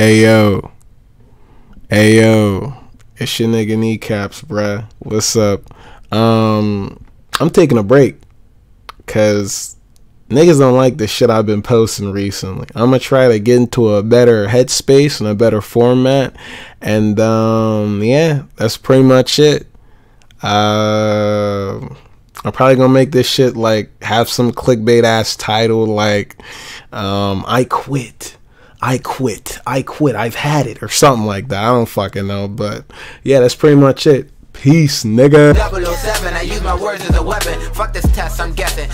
Ayo. Ayo. It's your nigga kneecaps, bruh. What's up? Um, I'm taking a break. Cause niggas don't like the shit I've been posting recently. I'm gonna try to get into a better headspace and a better format. And um, yeah, that's pretty much it. Uh, I'm probably gonna make this shit like have some clickbait ass title like um, I quit I quit. I quit. I've had it or something like that. I don't fucking know. But yeah, that's pretty much it. Peace, nigga. 007, I use my words as a weapon. Fuck this test, I'm guessing.